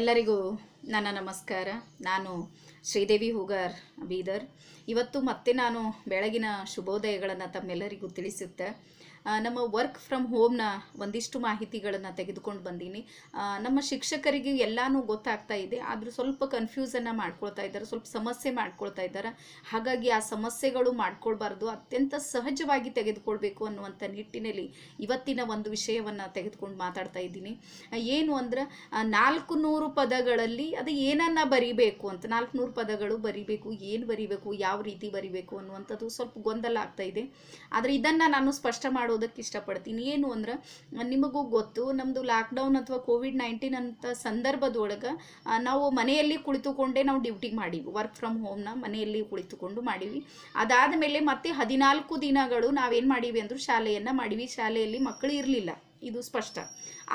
ಎಲ್ಲರಿಗೂ ನನ್ನ ನಮಸ್ಕಾರ. ನಾನು ಶ್ರೀದೇವಿ ಹೂಗಾರ್ ಬೀದರ್. ಇವತ್ತು ಮತ್ತೆ ನಾನು ಬೆಳಗಿನ ಶುಭೋದಯಗಳನ್ನು ತಮ್ಮೆಲ್ಲರಿಗೂ ತಿಳಿಸುತ್ತೆ. ನಮ್ಮ ವರ್ಕ್ ಫ್ರಮ್ ಹೋಮ್ನ ಒಂದಿಷ್ಟು ಮಾಹಿತಿಗಳನ್ನು ತೆಗೆದುಕೊಂಡು ಬಂದೀನಿ. ನಮ್ಮ ಶಿಕ್ಷಕರಿಗೆ ಎಲ್ಲನೂ ಗೊತ್ತಾಗ್ತಾ ಇದೆ. ಆದರೂ ಸ್ವಲ್ಪ ಕನ್ಫ್ಯೂಸನ್ನು ಮಾಡ್ಕೊಳ್ತಾ ಇದ್ದಾರೆ, ಸ್ವಲ್ಪ ಸಮಸ್ಯೆ ಮಾಡ್ಕೊಳ್ತಾ ಇದ್ದಾರೆ. ಹಾಗಾಗಿ ಆ ಸಮಸ್ಯೆಗಳು ಮಾಡ್ಕೊಳ್ಬಾರ್ದು, ಅತ್ಯಂತ ಸಹಜವಾಗಿ ತೆಗೆದುಕೊಳ್ಬೇಕು ಅನ್ನುವಂಥ ನಿಟ್ಟಿನಲ್ಲಿ ಇವತ್ತಿನ ಒಂದು ವಿಷಯವನ್ನು ತೆಗೆದುಕೊಂಡು ಮಾತಾಡ್ತಾ ಇದ್ದೀನಿ. ಏನು ಅಂದ್ರೆ ನಾಲ್ಕು ನೂರು ಪದಗಳಲ್ಲಿ ಅದು ಏನನ್ನ ಬರಿಬೇಕು ಅಂತ ನಾಲ್ಕು ನೂರು ಪದಗಳು ಬರಿಬೇಕು, ಏನು ಬರಿಬೇಕು, ಯಾವ ರೀತಿ ಬರಿಬೇಕು ಅನ್ನುವಂಥದ್ದು ಸ್ವಲ್ಪ ಗೊಂದಲ ಆಗ್ತಾ ಇದೆ. ಆದರೆ ಇದನ್ನು ನಾನು ಸ್ಪಷ್ಟ ಮಾಡೋದಕ್ಕೆ ಇಷ್ಟಪಡ್ತೀನಿ. ಏನು ಅಂದ್ರೆ, ನಿಮಗೂ ಗೊತ್ತು ನಮ್ಮದು ಲಾಕ್ಡೌನ್ ಅಥವಾ ಕೋವಿಡ್ ನೈನ್ಟೀನ್ ಅಂತ ಸಂದರ್ಭದೊಳಗೆ ನಾವು ಮನೆಯಲ್ಲಿ ಕುಳಿತುಕೊಂಡೇ ನಾವು ಡ್ಯೂಟಿ ಮಾಡೀವಿ. ವರ್ಕ್ ಫ್ರಮ್ ಹೋಮ್ನ ಮನೆಯಲ್ಲಿ ಕುಳಿತುಕೊಂಡು ಮಾಡೀವಿ. ಅದಾದ ಮೇಲೆ ಮತ್ತೆ ಹದಿನಾಲ್ಕು ದಿನಗಳು ನಾವೇನು ಮಾಡೀವಿ ಅಂದರೂ, ಶಾಲೆಯನ್ನು ಮಾಡೀವಿ. ಶಾಲೆಯಲ್ಲಿ ಮಕ್ಕಳು ಇರಲಿಲ್ಲ. ಇದು ಸ್ಪಷ್ಟ.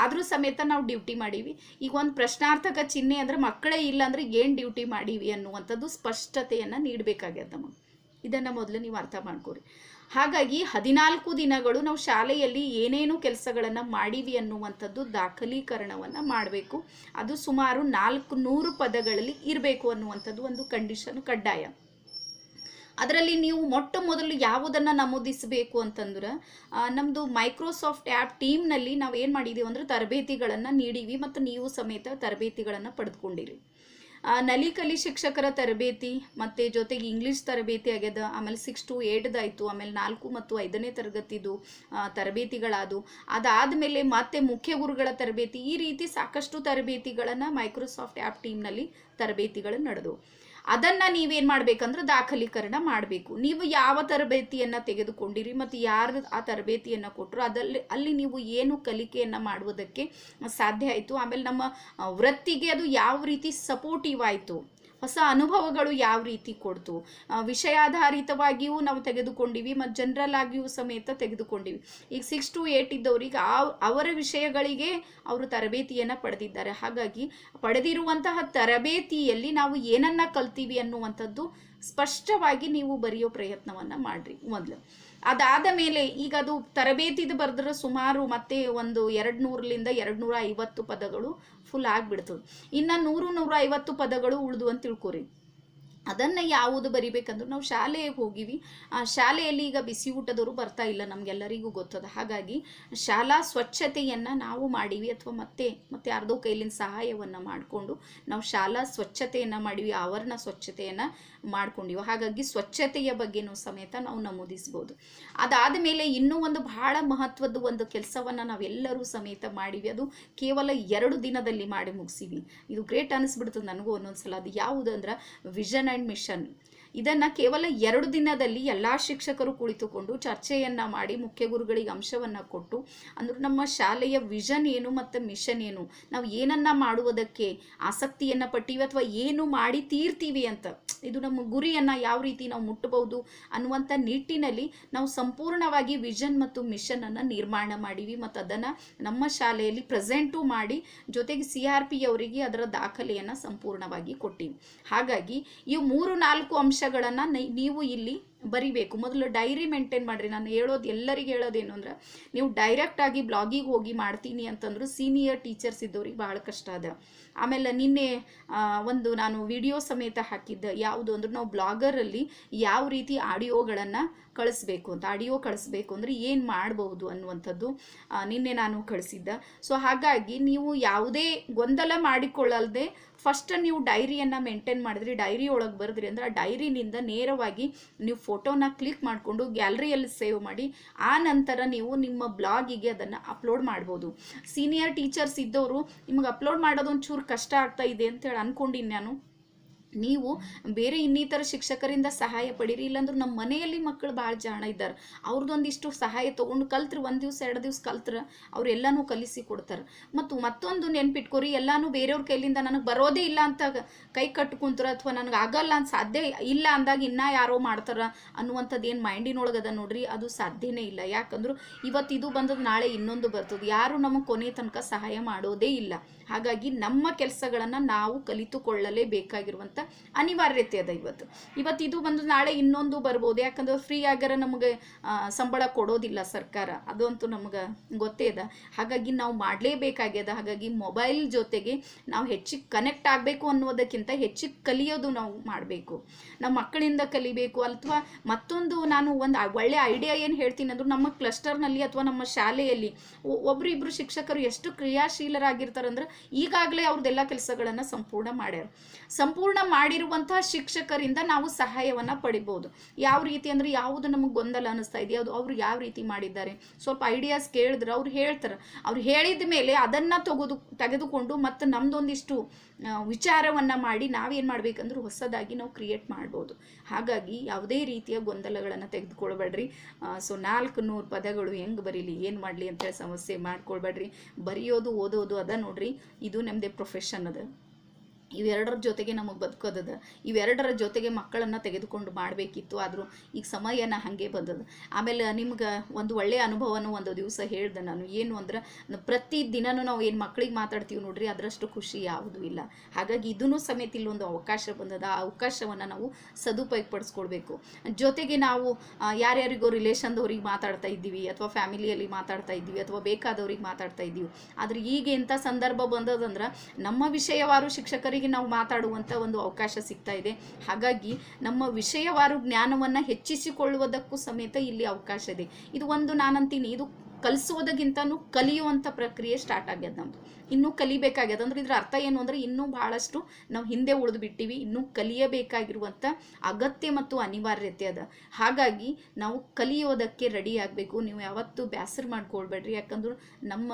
ಆದರೂ ಸಮೇತ ನಾವು ಡ್ಯೂಟಿ ಮಾಡೀವಿ. ಈಗ ಒಂದು ಪ್ರಶ್ನಾರ್ಥಕ ಚಿಹ್ನೆ ಅಂದರೆ ಮಕ್ಕಳೇ ಇಲ್ಲ ಅಂದರೆ ಏನು ಡ್ಯೂಟಿ ಮಾಡೀವಿ ಅನ್ನುವಂಥದ್ದು ಸ್ಪಷ್ಟತೆಯನ್ನು ನೀಡಬೇಕಾಗ್ಯದ ನಮಗೆ ಇದನ್ನು ಮೊದಲು ನೀವು ಅರ್ಥ ಮಾಡ್ಕೊರಿ. ಹಾಗಾಗಿ ಹದಿನಾಲ್ಕು ದಿನಗಳು ನಾವು ಶಾಲೆಯಲ್ಲಿ ಏನೇನು ಕೆಲಸಗಳನ್ನು ಮಾಡೀವಿ ಅನ್ನುವಂಥದ್ದು ದಾಖಲೀಕರಣವನ್ನು ಮಾಡಬೇಕು. ಅದು ಸುಮಾರು ನಾಲ್ಕು ನೂರು ಪದಗಳಲ್ಲಿ ಇರಬೇಕು ಅನ್ನುವಂಥದ್ದು ಒಂದು ಕಂಡೀಷನ್ ಕಡ್ಡಾಯ. ಅದರಲ್ಲಿ ನೀವು ಮೊಟ್ಟ ಮೊದಲು ಯಾವುದನ್ನು ನಮೂದಿಸಬೇಕು ಅಂತಂದ್ರೆ ನಮ್ಮದು ಮೈಕ್ರೋಸಾಫ್ಟ್ ಆ್ಯಪ್ ಟೀಮ್ನಲ್ಲಿ ನಾವು ಏನು ಮಾಡಿದ್ದೀವಿ ಅಂದ್ರೆ ತರಬೇತಿಗಳನ್ನು ನೀಡೀವಿ ಮತ್ತು ನೀವು ಸಮೇತ ತರಬೇತಿಗಳನ್ನು ಪಡೆದುಕೊಂಡಿರಿ. ನಲಿಕಲಿ ಶಿಕ್ಷಕರ ತರಬೇತಿ ಮತ್ತು ಜೊತೆಗೆ ಇಂಗ್ಲೀಷ್ ತರಬೇತಿ ಆಗ್ಯದ, ಆಮೇಲೆ ಸಿಕ್ಸ್ ಟು ಏಟ್ದಾಯಿತು ಆಮೇಲೆ ನಾಲ್ಕು ಮತ್ತು ಐದನೇ ತರಗತಿದು ತರಬೇತಿಗಳಾದವು ಅದಾದಮೇಲೆ ಮತ್ತೆ ಮುಖ್ಯ ಗುರುಗಳ ತರಬೇತಿ, ಈ ರೀತಿ ಸಾಕಷ್ಟು ತರಬೇತಿಗಳನ್ನು ಮೈಕ್ರೋಸಾಫ್ಟ್ ಆ್ಯಪ್ ಟೀಮ್ನಲ್ಲಿ ತರಬೇತಿಗಳು ನಡೆದವು. ಅದನ್ನು ನೀವೇನು ಮಾಡ್ಬೇಕಂದ್ರೆ ದಾಖಲೀಕರಣ ಮಾಡಬೇಕು. ನೀವು ಯಾವ ತರಬೇತಿಯನ್ನು ತೆಗೆದುಕೊಂಡಿರಿ ಮತ್ತು ಯಾರು ಆ ತರಬೇತಿಯನ್ನು ಕೊಟ್ಟರು ಅದಲ್ಲಿ, ಅಲ್ಲಿ ನೀವು ಏನು ಕಲಿಕೆಯನ್ನು ಮಾಡುವುದಕ್ಕೆ ಸಾಧ್ಯ ಆಯಿತು. ಆಮೇಲೆ ನಮ್ಮ ವೃತ್ತಿಗೆ ಅದು ಯಾವ ರೀತಿ ಸಪೋರ್ಟಿವ್ ಆಯಿತು. ಹೊಸ ಅನುಭವಗಳು ಯಾವ ರೀತಿ ಕೊಡ್ತು? ವಿಷಯಾಧಾರಿತವಾಗಿಯೂ ನಾವು ತೆಗೆದುಕೊಂಡಿವಿ, ಮತ್ತು ಜನರಲ್ ಆಗಿಯೂ ಸಮೇತ ತೆಗೆದುಕೊಂಡಿವಿ. ಈಗ ಸಿಕ್ಸ್ ಟು ಏಟ್ ಇದ್ದವರಿಗೆ ಅವರ ವಿಷಯಗಳಿಗೆ ಅವರು ತರಬೇತಿಯನ್ನು ಪಡೆದಿದ್ದಾರೆ. ಹಾಗಾಗಿ ಪಡೆದಿರುವಂತಹ ತರಬೇತಿಯಲ್ಲಿ ನಾವು ಏನನ್ನ ಕಲ್ತೀವಿ ಅನ್ನುವಂಥದ್ದು ಸ್ಪಷ್ಟವಾಗಿ ನೀವು ಬರೆಯೋ ಪ್ರಯತ್ನವನ್ನು ಮಾಡಿರಿ ಮೊದಲು. ಅದಾದ ಮೇಲೆ ಈಗ ಅದು ತರಬೇತಿದು ಬರೆದ್ರೆ ಸುಮಾರು ಮತ್ತೆ ಒಂದು ಎರಡು ನೂರಲಿಂದ ಎರಡು ನೂರ ಐವತ್ತು ಪದಗಳು ಫುಲ್ ಆಗಿಬಿಡ್ತದೆ. ಇನ್ನು ನೂರು ನೂರ ಐವತ್ತು ಪದಗಳು ಉಳಿದು ಅಂತ ತಿಳ್ಕೊರಿ. ಅದನ್ನು ಯಾವುದು ಬರಿಬೇಕಂದ್ರೆ ನಾವು ಶಾಲೆಗೆ ಹೋಗಿವಿ. ಆ ಶಾಲೆಯಲ್ಲಿ ಈಗ ಬಿಸಿ ಊಟದವರು ಬರ್ತಾ ಇಲ್ಲ ನಮಗೆಲ್ಲರಿಗೂ ಗೊತ್ತದ. ಹಾಗಾಗಿ ಶಾಲಾ ಸ್ವಚ್ಛತೆಯನ್ನು ನಾವು ಮಾಡೀವಿ ಅಥವಾ ಮತ್ತೆ ಮತ್ತೆ ಯಾರ್ದೋ ಕೈಲಿನ ಸಹಾಯವನ್ನು ಮಾಡಿಕೊಂಡು ನಾವು ಶಾಲಾ ಸ್ವಚ್ಛತೆಯನ್ನು ಮಾಡೀವಿ, ಆವರಣ ಸ್ವಚ್ಛತೆಯನ್ನು ಮಾಡ್ಕೊಂಡಿವಿ, ಹಾಗಾಗಿ ಸ್ವಚ್ಛತೆಯ ಬಗ್ಗೆನೂ ಸಮೇತ ನಾವು ನಮೂದಿಸ್ಬೋದು. ಅದಾದ ಮೇಲೆ ಇನ್ನೂ ಒಂದು ಬಹಳ ಮಹತ್ವದ ಒಂದು ಕೆಲಸವನ್ನು ನಾವೆಲ್ಲರೂ ಸಮೇತ ಮಾಡಿವಿ. ಅದು ಕೇವಲ ಎರಡು ದಿನದಲ್ಲಿ ಮಾಡಿ ಮುಗಿಸಿವಿ. ಇದು ಗ್ರೇಟ್ ಅನಿಸ್ಬಿಡ್ತದೆ ನನಗೂ ಒಂದೊಂದು ಸಲ ಅದು ಯಾವುದು ಅಂದ್ರೆ, ವಿಷನ್ ಆ್ಯಂಡ್ ಮಿಷನ್. ಇದನ್ನು ಕೇವಲ ಎರಡು ದಿನದಲ್ಲಿ ಎಲ್ಲಾ ಶಿಕ್ಷಕರು ಕುಳಿತುಕೊಂಡು ಚರ್ಚೆಯನ್ನ ಮಾಡಿ ಮುಖ್ಯ ಗುರುಗಳಿಗೆ ಅಂಶವನ್ನ ಕೊಟ್ಟು, ಅಂದ್ರೆ ನಮ್ಮ ಶಾಲೆಯ ವಿಷನ್ ಏನು ಮತ್ತು ಮಿಷನ್ ಏನು, ನಾವು ಏನನ್ನ ಮಾಡುವುದಕ್ಕೆ ಆಸಕ್ತಿಯನ್ನು ಪಟ್ಟಿವಿ ಅಥವಾ ಏನು ಮಾಡಿ ತೀರ್ತೀವಿ ಅಂತ, ಇದು ನಮ್ಮ ಗುರಿಯನ್ನ ಯಾವ ರೀತಿ ನಾವು ಮುಟ್ಟಬಹುದು ಅನ್ನುವಂಥ ನಿಟ್ಟಿನಲ್ಲಿ ನಾವು ಸಂಪೂರ್ಣವಾಗಿ ವಿಷನ್ ಮತ್ತು ಮಿಷನ್ ಅನ್ನ ನಿರ್ಮಾಣ ಮಾಡಿವಿ ಮತ್ತು ಅದನ್ನ ನಮ್ಮ ಶಾಲೆಯಲ್ಲಿ ಪ್ರೆಸೆಂಟು ಮಾಡಿ ಜೊತೆಗೆ ಸಿ ಆರ್ ಪಿ ಅವರಿಗೆ ಅದರ ದಾಖಲೆಯನ್ನು ಸಂಪೂರ್ಣವಾಗಿ ಕೊಟ್ಟಿವಿ. ಹಾಗಾಗಿ ಈ ಮೂರು ನಾಲ್ಕು ಅಂಶಗಳನ್ನು ನೀವು ಇಲ್ಲಿ ಬರಿಬೇಕು. ಮೊದಲು ಡೈರಿ ಮೇಂಟೈನ್ ಮಾಡಿರಿ. ನಾನು ಹೇಳೋದು ಎಲ್ಲರಿಗೆ ಹೇಳೋದೇನು ಅಂದ್ರೆ, ನೀವು ಡೈರೆಕ್ಟಾಗಿ ಬ್ಲಾಗಿಗೆ ಹೋಗಿ ಮಾಡ್ತೀನಿ ಅಂತಂದ್ರು ಸೀನಿಯರ್ ಟೀಚರ್ಸ್ ಇದ್ದವ್ರಿಗೆ ಭಾಳ ಕಷ್ಟ ಅದ. ಆಮೇಲೆ ನಿನ್ನೆ ಒಂದು ನಾನು ವಿಡಿಯೋ ಸಮೇತ ಹಾಕಿದ್ದೆ ಯಾವುದು ಅಂದ್ರೆ ನಾವು ಬ್ಲಾಗರಲ್ಲಿ ಯಾವ ರೀತಿ ಆಡಿಯೋಗಳನ್ನು ಕಳಿಸ್ಬೇಕು ಅಂತ. ಆಡಿಯೋ ಕಳಿಸ್ಬೇಕು ಅಂದರೆ ಏನು ಮಾಡಬಹುದು ಅನ್ನುವಂಥದ್ದು ನಿನ್ನೆ ನಾನು ಕಳಿಸಿದ್ದೆ. ಸೊ ಹಾಗಾಗಿ ನೀವು ಯಾವುದೇ ಗೊಂದಲ ಮಾಡಿಕೊಳ್ಳಲ್ದೆ ಫಸ್ಟ್ ನೀವು ಡೈರಿಯನ್ನು ಮೇಂಟೈನ್ ಮಾಡಿದ್ರಿ. ಡೈರಿ ಒಳಗೆ ಬರೆದ್ರಿ ಅಂದ್ರೆ ಆ ಡೈರಿನಿಂದ ನೇರವಾಗಿ ನೀವು ಫೋಟೋನ ಕ್ಲಿಕ್ ಮಾಡಿಕೊಂಡು ಗ್ಯಾಲರಿಯಲ್ಲಿ ಸೇವ್ ಮಾಡಿ, ಆ ನಂತರ ನೀವು ನಿಮ್ಮ ಬ್ಲಾಗಿಗೆ ಅದನ್ನು ಅಪ್ಲೋಡ್ ಮಾಡ್ಬೋದು. ಸೀನಿಯರ್ ಟೀಚರ್ಸ್ ಇದ್ದವರು ನಿಮಗೆ ಅಪ್ಲೋಡ್ ಮಾಡೋದು ಒಂಚೂರು ಕಷ್ಟ ಆಗ್ತಾ ಇದೆ ಅಂತೇಳಿ ಅಂದ್ಕೊಂಡಿನಿ ನಾನು. ನೀವು ಬೇರೆ ಇನ್ನಿತರ ಶಿಕ್ಷಕರಿಂದ ಸಹಾಯ ಪಡೀರಿ, ಇಲ್ಲಾಂದ್ರೆ ನಮ್ಮ ಮನೆಯಲ್ಲಿ ಮಕ್ಕಳು ಭಾಳ ಜಾಣ ಇದ್ದಾರೆ. ಅವ್ರದ್ದೊಂದಿಷ್ಟು ಸಹಾಯ ತೊಗೊಂಡು ಕಲ್ತ್ರಿ, ಒಂದು ದಿವಸ, ಎರಡು ದಿವ್ಸ ಕಲ್ತ್ರೆ ಅವರೆಲ್ಲನೂ ಕಲಿಸಿ ಕೊಡ್ತಾರೆ. ಮತ್ತು ಮತ್ತೊಂದು ನೆನ್ಪಿಟ್ಕೋರಿ, ಎಲ್ಲನೂ ಬೇರೆಯವ್ರ ಕೈಲಿಂದ ನನಗೆ ಬರೋದೇ ಇಲ್ಲ ಅಂತ ಕೈ ಕಟ್ಟು ಕುಂತ್ರ ಅಥವಾ ನನಗೆ ಆಗಲ್ಲ ಅಂತ ಸಾಧ್ಯ ಇಲ್ಲ ಅಂದಾಗ ಇನ್ನೂ ಯಾರೋ ಮಾಡ್ತಾರೆ ಅನ್ನುವಂಥದ್ದು ಏನು ಮೈಂಡಿನೊಳಗೆ ಅದ ನೋಡ್ರಿ, ಅದು ಸಾಧ್ಯನೇ ಇಲ್ಲ. ಯಾಕಂದ್ರೆ ಇವತ್ತು ಇದು ಬಂದದ್ದು ನಾಳೆ ಇನ್ನೊಂದು ಬರ್ತದೆ. ಯಾರು ನಮಗೆ ಕೊನೆ ತನಕ ಸಹಾಯ ಮಾಡೋದೇ ಇಲ್ಲ. ಹಾಗಾಗಿ ನಮ್ಮ ಕೆಲಸಗಳನ್ನು ನಾವು ಕಲಿತುಕೊಳ್ಳಲೇಬೇಕಾಗಿರುವಂಥ ಬೇಕಾಗಿರುವಂಥ ಅನಿವಾರ್ಯತೆ ಅದ ಇವತ್ತು. ಇವತ್ತು ಇದು ಬಂದು ನಾಳೆ ಇನ್ನೊಂದು ಬರ್ಬೋದು. ಯಾಕಂದ್ರೆ ಫ್ರೀ ಆಗ್ಯಾರ ನಮಗೆ ಸಂಬಳ ಕೊಡೋದಿಲ್ಲ ಸರ್ಕಾರ. ಅದಂತೂ ನಮಗೆ ಗೊತ್ತೇ ಅದ. ಹಾಗಾಗಿ ನಾವು ಮಾಡಲೇಬೇಕಾಗ್ಯದ. ಹಾಗಾಗಿ ಮೊಬೈಲ್ ಜೊತೆಗೆ ನಾವು ಹೆಚ್ಚಿಗೆ ಕನೆಕ್ಟ್ ಆಗಬೇಕು ಅನ್ನೋದಕ್ಕಿಂತ ಹೆಚ್ಚಿಗೆ ಕಲಿಯೋದು ನಾವು ಮಾಡಬೇಕು. ನಮ್ಮ ಮಕ್ಕಳಿಂದ ಕಲಿಬೇಕು. ಅಥವಾ ಮತ್ತೊಂದು ನಾನು ಒಂದು ಒಳ್ಳೆ ಐಡಿಯಾ ಏನು ಹೇಳ್ತೀನಿ ಅಂದ್ರೆ ನಮ್ಮ ಕ್ಲಸ್ಟರ್ನಲ್ಲಿ ಅಥವಾ ನಮ್ಮ ಶಾಲೆಯಲ್ಲಿ ಒಬ್ಬರಿಬ್ಬರು ಶಿಕ್ಷಕರು ಎಷ್ಟು ಕ್ರಿಯಾಶೀಲರಾಗಿರ್ತಾರಂದ್ರೆ ಈಗಾಗಲೇ ಅವ್ರದ್ದೆಲ್ಲ ಕೆಲಸಗಳನ್ನು ಸಂಪೂರ್ಣ ಮಾಡ್ಯಾರ. ಸಂಪೂರ್ಣ ಮಾಡಿರುವಂತಹ ಶಿಕ್ಷಕರಿಂದ ನಾವು ಸಹಾಯವನ್ನು ಪಡಿಬೋದು. ಯಾವ ರೀತಿ ಅಂದರೆ ಯಾವುದು ನಮಗೆ ಗೊಂದಲ ಅನ್ನಿಸ್ತಾ ಇದೆಯಾ ಅದು ಅವ್ರು ಯಾವ ರೀತಿ ಮಾಡಿದ್ದಾರೆ. ಸ್ವಲ್ಪ ಐಡಿಯಾಸ್ ಕೇಳಿದ್ರೆ ಅವ್ರು ಹೇಳ್ತಾರೆ. ಅವ್ರು ಹೇಳಿದ ಮೇಲೆ ಅದನ್ನು ತೆಗೆದು, ತೆಗೆದುಕೊಂಡು ಮತ್ತು ನಮ್ಮದೊಂದಿಷ್ಟು ವಿಚಾರವನ್ನು ಮಾಡಿ ನಾವೇನು ಮಾಡ್ಬೇಕಂದ್ರೆ ಹೊಸದಾಗಿ ನಾವು ಕ್ರಿಯೇಟ್ ಮಾಡ್ಬೋದು. ಹಾಗಾಗಿ ಯಾವುದೇ ರೀತಿಯ ಗೊಂದಲಗಳನ್ನು ತೆಗೆದುಕೊಳ್ಬೇಡ್ರಿ. ಸೊ ನಾಲ್ಕು ನೂರು ಪದಗಳು ಹೆಂಗೆ ಬರೀಲಿ, ಏನು ಮಾಡಲಿ ಅಂತೇಳಿ ಸಮಸ್ಯೆ ಮಾಡ್ಕೊಳ್ಬೇಡ್ರಿ. ಬರೆಯೋದು, ಓದೋದು ಅದ ನೋಡ್ರಿ. ಇದು ನಮ್ಮದೇ ಪ್ರೊಫೆಷನ್ ಅದ. ಇವೆರಡರ ಜೊತೆಗೆ ನಮಗೆ ಬದುಕೋದದ. ಇವೆರಡರ ಜೊತೆಗೆ ಮಕ್ಕಳನ್ನು ತೆಗೆದುಕೊಂಡು ಮಾಡಬೇಕಿತ್ತು. ಆದರೂ ಈಗ ಸಮಯನ ಹಾಗೆ ಬಂದದ. ಆಮೇಲೆ ನಿಮ್ಗೆ ಒಂದು ಒಳ್ಳೆಯ ಅನುಭವನೂ ಒಂದು ದಿವಸ ಹೇಳ್ದೆ ನಾನು. ಏನು ಅಂದ್ರೆ ಪ್ರತಿ ದಿನನೂ ನಾವು ಏನು ಮಕ್ಕಳಿಗೆ ಮಾತಾಡ್ತೀವಿ ನೋಡ್ರಿ, ಅದರಷ್ಟು ಖುಷಿ ಯಾವುದೂ ಇಲ್ಲ. ಹಾಗಾಗಿ ಇದೂ ಸಮೇತ ಇಲ್ಲೊಂದು ಅವಕಾಶ ಬಂದದ. ಆ ಅವಕಾಶವನ್ನು ನಾವು ಸದುಪಯೋಗ ಪಡಿಸ್ಕೊಳ್ಬೇಕು ಜೊತೆಗೆ ನಾವು ಯಾರ್ಯಾರಿಗೋ ರಿಲೇಷನ್ದವ್ರಿಗೆ ಮಾತಾಡ್ತಾ ಇದ್ದೀವಿ, ಅಥವಾ ಫ್ಯಾಮಿಲಿಯಲ್ಲಿ ಮಾತಾಡ್ತಾ ಇದ್ದೀವಿ, ಅಥವಾ ಬೇಕಾದವ್ರಿಗೆ ಮಾತಾಡ್ತಾ ಇದ್ದೀವಿ. ಆದರೆ ಈಗ ಎಂಥ ಸಂದರ್ಭ ಬಂದದಂದ್ರೆ, ನಮ್ಮ ವಿಷಯವಾರು ಶಿಕ್ಷಕರಿಗೆ ನಾವು ಮಾತಾಡುವಂಥ ಒಂದು ಅವಕಾಶ ಸಿಗ್ತಾ ಇದೆ. ಹಾಗಾಗಿ ನಮ್ಮ ವಿಷಯವಾರು ಜ್ಞಾನವನ್ನು ಹೆಚ್ಚಿಸಿಕೊಳ್ಳುವುದಕ್ಕೂ ಸಮೇತ ಇಲ್ಲಿ ಅವಕಾಶ ಇದೆ. ಇದು ಒಂದು ನಾನಂತೀನಿ. ಇದು ಕಲಿಸೋದಕ್ಕಿಂತನೂ ಕಲಿಯುವಂಥ ಪ್ರಕ್ರಿಯೆ ಸ್ಟಾರ್ಟ್ ಆಗ್ಯದ ನಮ್ದು. ಇನ್ನೂ ಕಲಿಬೇಕಾಗ್ಯದ. ಅಂದ್ರೆ ಇದ್ರ ಅರ್ಥ ಏನು ಅಂದರೆ ಇನ್ನೂ ಭಾಳಷ್ಟು ನಾವು ಹಿಂದೆ ಉಳಿದು ಬಿಟ್ಟಿವಿ. ಇನ್ನೂ ಕಲಿಯಬೇಕಾಗಿರುವಂಥ ಅಗತ್ಯ ಮತ್ತು ಅನಿವಾರ್ಯತೆ ಅದ. ಹಾಗಾಗಿ ನಾವು ಕಲಿಯೋದಕ್ಕೆ ರೆಡಿ ಆಗಬೇಕು. ನೀವು ಯಾವತ್ತೂ ಬ್ಯಾಸರ್ ಮಾಡ್ಕೊಳ್ಬೇಡ್ರಿ. ಯಾಕಂದ್ರೆ ನಮ್ಮ,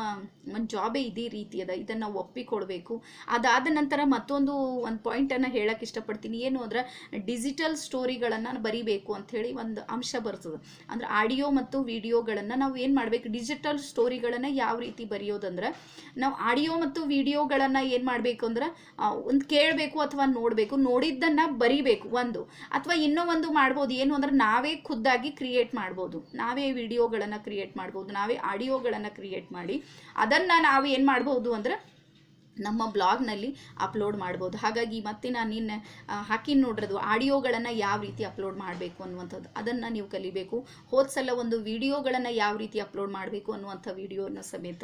ಒಂದು ಜಾಬೇ ಇದೇ ರೀತಿ ಅದ. ಇದನ್ನು ನಾವು ಒಪ್ಪಿಕೊಳ್ಬೇಕು. ಅದಾದ ನಂತರ ಮತ್ತೊಂದು ಒಂದು ಪಾಯಿಂಟನ್ನು ಹೇಳಕ್ಕೆ ಇಷ್ಟಪಡ್ತೀನಿ. ಏನು ಅಂದ್ರೆ ಡಿಜಿಟಲ್ ಸ್ಟೋರಿಗಳನ್ನು ಬರಿಬೇಕು ಅಂಥೇಳಿ ಒಂದು ಅಂಶ ಬರ್ತದೆ. ಅಂದ್ರೆ ಆಡಿಯೋ ಮತ್ತು ವಿಡಿಯೋಗಳನ್ನು ನಾವು ಏನು ಮಾಡಬೇಕು? ಡಿಜಿಟಲ್ ಸ್ಟೋರಿಗಳನ್ನು ಯಾವ ರೀತಿ ಬರೆಯೋದಂದ್ರೆ, ನಾವು ಆಡಿಯೋ ಮತ್ತು ವಿಡಿಯೋಗಳನ್ನು ಏನು ಮಾಡಬೇಕು ಅಂದ್ರೆ ಒಂದು ಕೇಳಬೇಕು ಅಥವಾ ನೋಡಬೇಕು, ನೋಡಿದ್ದನ್ನು ಬರಿಬೇಕು ಒಂದು. ಅಥವಾ ಇನ್ನೂ ಒಂದು ಮಾಡ್ಬೋದು, ಏನು ಅಂದ್ರೆ ನಾವೇ ಖುದ್ದಾಗಿ ಕ್ರಿಯೇಟ್ ಮಾಡ್ಬೋದು. ನಾವೇ ವಿಡಿಯೋಗಳನ್ನು ಕ್ರಿಯೇಟ್ ಮಾಡ್ಬೋದು, ನಾವೇ ಆಡಿಯೋಗಳನ್ನು ಕ್ರಿಯೇಟ್ ಮಾಡಿ, ಅದನ್ನು ನಾವು ಏನು ಮಾಡ್ಬೋದು ಅಂದ್ರೆ ನಮ್ಮ ಬ್ಲಾಗ್ನಲ್ಲಿ ಅಪ್ಲೋಡ್ ಮಾಡ್ಬೋದು. ಹಾಗಾಗಿ ಮತ್ತೆ ನಾನು ನಿನ್ನೆ ಹಾಕಿ ನೋಡಿರೋದು, ಆಡಿಯೋಗಳನ್ನು ಯಾವ ರೀತಿ ಅಪ್ಲೋಡ್ ಮಾಡಬೇಕು ಅನ್ನುವಂಥದ್ದು, ಅದನ್ನು ನೀವು ಕಲಿಬೇಕು. ಹೋದ ಸಲ ಒಂದು ವಿಡಿಯೋಗಳನ್ನು ಯಾವ ರೀತಿ ಅಪ್ಲೋಡ್ ಮಾಡಬೇಕು ಅನ್ನುವಂಥ ವಿಡಿಯೋನ ಸಮೇತ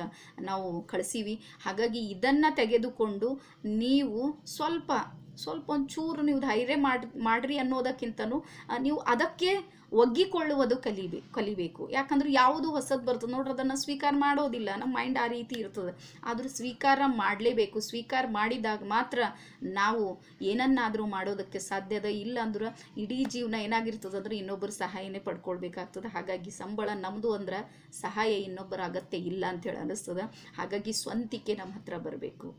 ನಾವು ಕಳಿಸೀವಿ. ಹಾಗಾಗಿ ಇದನ್ನು ತೆಗೆದುಕೊಂಡು ನೀವು ಸ್ವಲ್ಪ ಸ್ವಲ್ಪ ಒಂಚೂರು ನೀವು ಧೈರ್ಯ ಮಾಡಿ, ಮಾಡ್ರಿ ಅನ್ನೋದಕ್ಕಿಂತನೂ ನೀವು ಅದಕ್ಕೆ ಒಗ್ಗಿಕೊಳ್ಳುವುದು ಕಲಿಬೇಕು ಕಲಿಬೇಕು. ಯಾಕಂದ್ರೆ ಯಾವುದು ಹೊಸದು ಬರ್ತದೆ ನೋಡ್ರಿ, ಅದನ್ನು ಸ್ವೀಕಾರ ಮಾಡೋದಿಲ್ಲ. ನಮ್ಮ ಮೈಂಡ್ ಆ ರೀತಿ ಇರ್ತದೆ. ಆದರೂ ಸ್ವೀಕಾರ ಮಾಡಲೇಬೇಕು. ಸ್ವೀಕಾರ ಮಾಡಿದಾಗ ಮಾತ್ರ ನಾವು ಏನನ್ನಾದರೂ ಮಾಡೋದಕ್ಕೆ ಸಾಧ್ಯದ ಇಲ್ಲ ಅಂದ್ರೆ ಇಡೀ ಜೀವನ ಏನಾಗಿರ್ತದೆ ಅಂದ್ರೆ ಇನ್ನೊಬ್ಬರ ಸಹಾಯನೇ ಪಡ್ಕೊಳ್ಬೇಕಾಗ್ತದೆ. ಹಾಗಾಗಿ ಸಂಬಳ ನಮ್ಮದು ಅಂದ್ರೆ ಸಹಾಯ ಇನ್ನೊಬ್ಬರ ಅಗತ್ಯ ಇಲ್ಲ ಅಂತೇಳಿ ಅನ್ನಿಸ್ತದೆ ಹಾಗಾಗಿ ಸ್ವಂತಿಕೆ ನಮ್ಮ ಹತ್ರ ಬರಬೇಕು.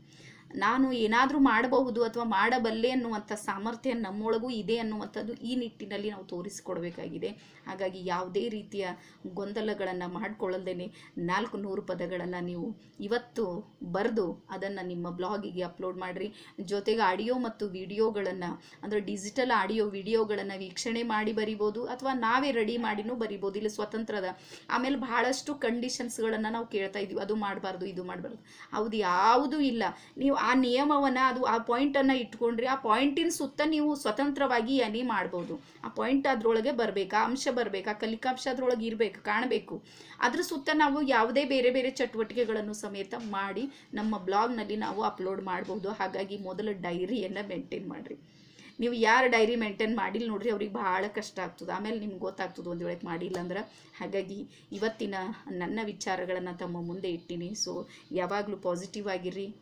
ನಾನು ಏನಾದರೂ ಮಾಡಬಹುದು ಅಥವಾ ಮಾಡಬಲ್ಲೆ ಅನ್ನುವಂಥ ಸಾಮರ್ಥ್ಯ ನಮ್ಮೊಳಗೂ ಇದೆ ಅನ್ನುವಂಥದ್ದು ಈ ನಿಟ್ಟಿನಲ್ಲಿ ನಾವು ತೋರಿಸಿಕೊಡ್ಬೇಕಾಗಿದೆ. ಹಾಗಾಗಿ ಯಾವುದೇ ರೀತಿಯ ಗೊಂದಲಗಳನ್ನು ಮಾಡಿಕೊಳ್ಳದೇನೆ ನಾಲ್ಕು ನೂರು ಪದಗಳನ್ನು ನೀವು ಇವತ್ತು ಬರೆದು ಅದನ್ನು ನಿಮ್ಮ ಬ್ಲಾಗಿಗೆ ಅಪ್ಲೋಡ್ ಮಾಡಿರಿ. ಜೊತೆಗೆ ಆಡಿಯೋ ಮತ್ತು ವಿಡಿಯೋಗಳನ್ನು, ಅಂದರೆ ಡಿಜಿಟಲ್ ಆಡಿಯೋ ವಿಡಿಯೋಗಳನ್ನು ವೀಕ್ಷಣೆ ಮಾಡಿ ಬರಿಬೋದು ಅಥವಾ ನಾವೇ ರೆಡಿ ಮಾಡಿನೂ ಬರಿಬೋದು. ಇಲ್ಲಿ ಸ್ವತಂತ್ರದ, ಆಮೇಲೆ ಬಹಳಷ್ಟು ಕಂಡೀಷನ್ಸ್ಗಳನ್ನು ನಾವು ಕೇಳ್ತಾ ಇದ್ದೀವಿ ಅದು ಮಾಡಬಾರ್ದು, ಇದು ಮಾಡಬಾರ್ದು. ಹೌದು, ಯಾವುದೂ ಇಲ್ಲ. ನೀವು ಆ ನಿಯಮವನ್ನು, ಅದು ಆ ಪಾಯಿಂಟನ್ನು ಇಟ್ಕೊಂಡ್ರಿ ಆ ಪಾಯಿಂಟಿನ ಸುತ್ತ ನೀವು ಸ್ವತಂತ್ರವಾಗಿ ಏನೇ ಮಾಡ್ಬೋದು. ಆ ಪಾಯಿಂಟ್ ಅದರೊಳಗೆ ಬರಬೇಕು ಆ ಅಂಶ ಬರಬೇಕು? ಆ ಕಲಿಕಾಂಶ ಅದರೊಳಗೆ ಇರಬೇಕು, ಕಾಣಬೇಕು. ಅದ್ರ ಸುತ್ತ ನಾವು ಯಾವುದೇ ಬೇರೆ ಬೇರೆ ಚಟುವಟಿಕೆಗಳನ್ನು ಸಮೇತ ಮಾಡಿ ನಮ್ಮ ಬ್ಲಾಗ್ನಲ್ಲಿ ನಾವು ಅಪ್ಲೋಡ್ ಮಾಡ್ಬೋದು. ಹಾಗಾಗಿ ಮೊದಲು ಡೈರಿಯನ್ನು ಮೇಂಟೈನ್ ಮಾಡಿರಿ. ನೀವು ಯಾರು ಡೈರಿ ಮೇಂಟೈನ್ ಮಾಡಿಲ್ಲ ನೋಡ್ರಿ, ಅವ್ರಿಗೆ ಭಾಳ ಕಷ್ಟ ಆಗ್ತದೆ. ಆಮೇಲೆ ನಿಮ್ಗೆ ಗೊತ್ತಾಗ್ತದೆ ಒಂದು ವೇಳೆ ಮಾಡಿಲ್ಲ ಅಂದ್ರೆ. ಹಾಗಾಗಿ ಇವತ್ತಿನ ನನ್ನ ವಿಚಾರಗಳನ್ನು ತಮ್ಮ ಮುಂದೆ ಇಟ್ಟೀನಿ. ಸೊ ಯಾವಾಗಲೂ ಪಾಸಿಟಿವ್ ಆಗಿರ್ರಿ.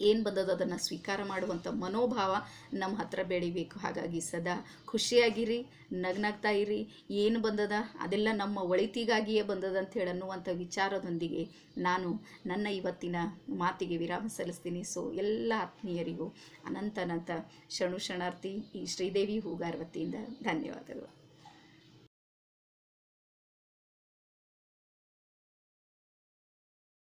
ಏನು ಬಂದದ ಅದನ್ನು ಸ್ವೀಕಾರ ಮಾಡುವಂಥ ಮನೋಭಾವ ನಮ್ಮ ಹತ್ರ ಬೆಳಿಬೇಕು. ಹಾಗಾಗಿ ಸದಾ ಖುಷಿಯಾಗಿರಿ, ನಗ್ನಗ್ತಾ ಇರಿ. ಏನು ಬಂದದ? ಅದೆಲ್ಲ ನಮ್ಮ ಒಳಿತಿಗಾಗಿಯೇ ಬಂದದ ಅಂತ ಹೇಳಿ ಅನ್ನುವಂಥ ವಿಚಾರದೊಂದಿಗೆ ನಾನು ನನ್ನ ಇವತ್ತಿನ ಮಾತಿಗೆ ವಿರಾಮ ಸಲ್ಲಿಸ್ತೀನಿ. ಸೊ ಎಲ್ಲ ಆತ್ಮೀಯರಿಗೂ ಅನಂತ ಅನಂತ ಶರಣು ಶರಣಾರ್ಥಿ ಈ ಶ್ರೀದೇವಿ ಹೂಗಾರ್ ವತಿಯಿಂದ ಧನ್ಯವಾದಗಳು.